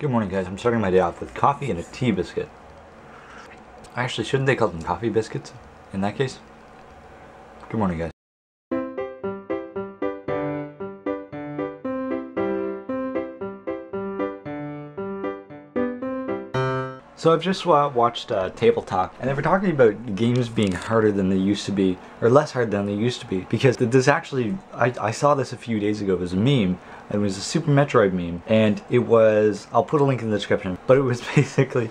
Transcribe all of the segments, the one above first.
Good morning guys, I'm starting my day off with coffee and a tea biscuit. Actually, shouldn't they call them coffee biscuits in that case? Good morning guys. So I've just uh, watched uh, Table Talk, and they were talking about games being harder than they used to be, or less hard than they used to be, because this actually, I, I saw this a few days ago, was a meme, it was a Super Metroid meme, and it was, I'll put a link in the description, but it was basically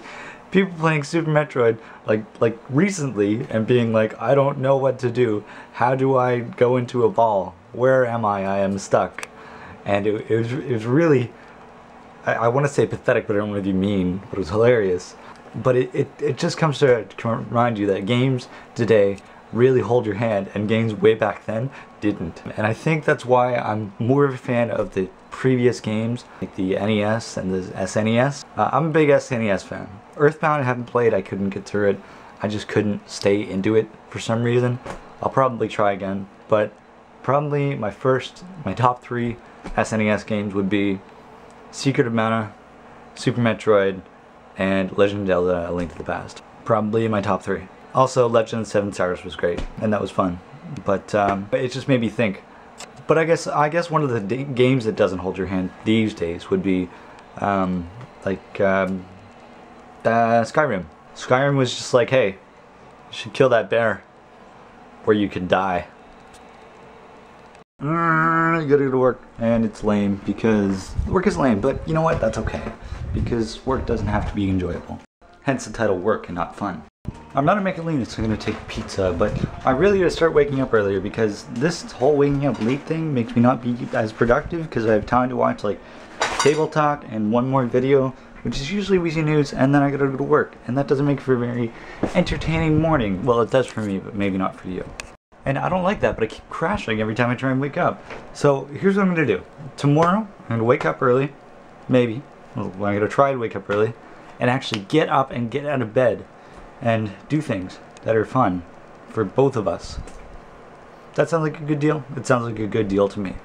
people playing Super Metroid like like recently and being like, I don't know what to do, how do I go into a ball, where am I, I am stuck, and it, it was, it was really, I, I want to say pathetic, but I don't want to be mean, but it was hilarious. But it, it, it just comes to, to remind you that games today really hold your hand and games way back then didn't. And I think that's why I'm more of a fan of the previous games, like the NES and the SNES. Uh, I'm a big SNES fan. Earthbound I haven't played, I couldn't get through it. I just couldn't stay into it for some reason. I'll probably try again, but probably my first, my top three SNES games would be Secret of Mana, Super Metroid, and Legend of Zelda: A Link to the Past. Probably my top three. Also, Legend of Seven Stars was great, and that was fun. But um, it just made me think. But I guess I guess one of the games that doesn't hold your hand these days would be um, like um, uh, Skyrim. Skyrim was just like, hey, you should kill that bear, or you could die. Mm, you gotta go to work, and it's lame because work is lame. But you know what? That's okay because work doesn't have to be enjoyable. Hence the title work and not fun. I'm not a Michelin, so I'm gonna take pizza, but I really gotta start waking up earlier because this whole waking up late thing makes me not be as productive because I have time to watch like table talk and one more video, which is usually Weezy News, and then I gotta go to work. And that doesn't make for a very entertaining morning. Well, it does for me, but maybe not for you. And I don't like that, but I keep crashing every time I try and wake up. So here's what I'm gonna do. Tomorrow, I'm gonna wake up early, maybe. Well, I'm gonna try to wake up early, and actually get up and get out of bed and do things that are fun for both of us. That sounds like a good deal? It sounds like a good deal to me.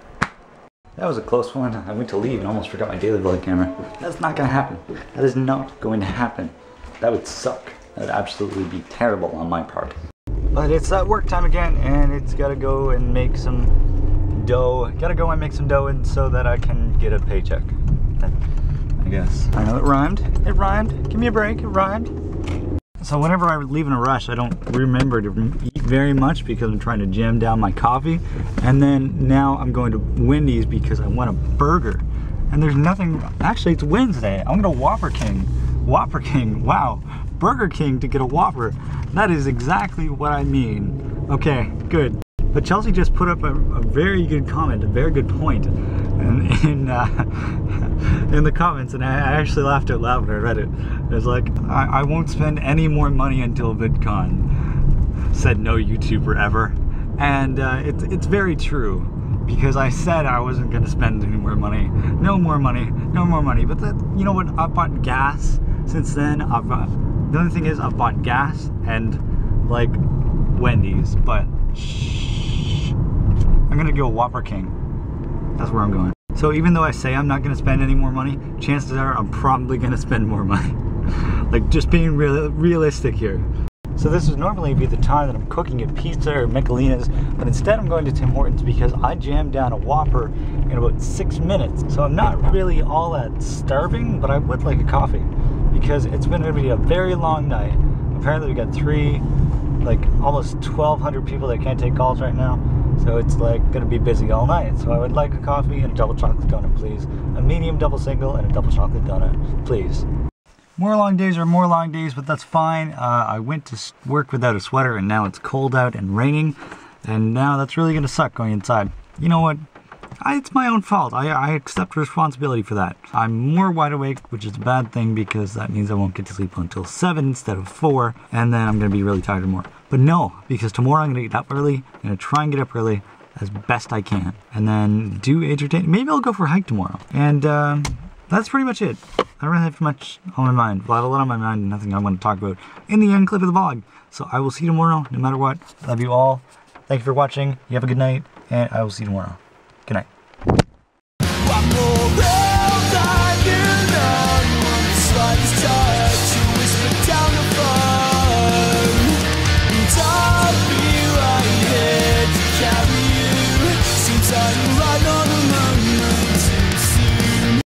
That was a close one. I went to leave and almost forgot my daily vlog camera. That's not gonna happen. That is not going to happen. That would suck. That would absolutely be terrible on my part. But it's that work time again, and it's gotta go and make some dough. Gotta go and make some dough and so that I can get a paycheck. I guess. I know it rhymed. It rhymed. Give me a break. It rhymed. So whenever I leave in a rush, I don't remember to eat very much because I'm trying to jam down my coffee. And then now I'm going to Wendy's because I want a burger. And there's nothing, actually it's Wednesday. I'm going to Whopper King. Whopper King, wow. Burger King to get a Whopper. That is exactly what I mean. Okay, good. But Chelsea just put up a, a very good comment, a very good point in, in, uh, in the comments, and I, actually laughed out loud when I read it. It was like, I, I won't spend any more money until VidCon, said no YouTuber ever. And uh, it's, it's very true because I said I wasn't going to spend any more money. No more money, no more money. But that, you know what? I bought gas since then. I've bought, the only thing is, I've bought gas and like Wendy's, but shh. I'm gonna go Whopper King. That's where I'm going. So even though I say I'm not gonna spend any more money, chances are I'm probably gonna spend more money. like just being real realistic here. So this would normally be the time that I'm cooking at pizza or Michelina's, but instead I'm going to Tim Hortons because I jammed down a Whopper in about six minutes. So I'm not really all that starving, but I would like a coffee because it's been to be a very long night. Apparently we got three, like almost 1,200 people that can't take calls right now. So it's like to be busy all night. So I would like a coffee and a double chocolate donut, please. A medium double single and a double chocolate donut, please. More long days are more long days, but that's fine. Uh, I went to work without a sweater and now it's cold out and raining. And now that's really to suck going inside. You know what? I, it's my own fault. I, I accept responsibility for that. I'm more wide awake, which is a bad thing because that means I won't get to sleep until 7 instead of 4. And then I'm going to be really tired tomorrow. But no, because tomorrow I'm going to get up early. I'm going to try and get up early as best I can. And then do entertain. Maybe I'll go for a hike tomorrow. And um, that's pretty much it. I don't really have much on my mind. Well, I have a lot on my mind and nothing I want to talk about in the end clip of the vlog. So I will see you tomorrow, no matter what. Love you all. Thank you for watching. You have a good night, and I will see you tomorrow. Good night.